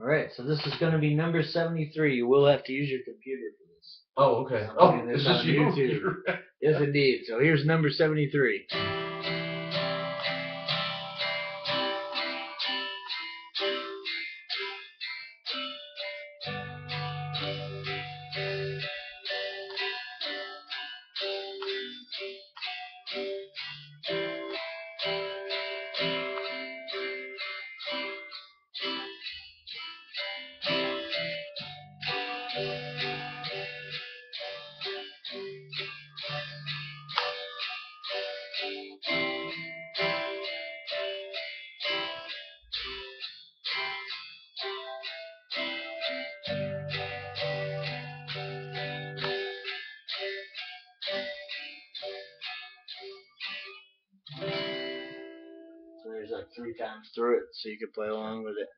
All right, so this is going to be number 73. You will have to use your computer for this. Oh, okay. Oh, this just on you. YouTube. Yes, indeed. So here's number 73. There's like three times through it, so you can play along with it.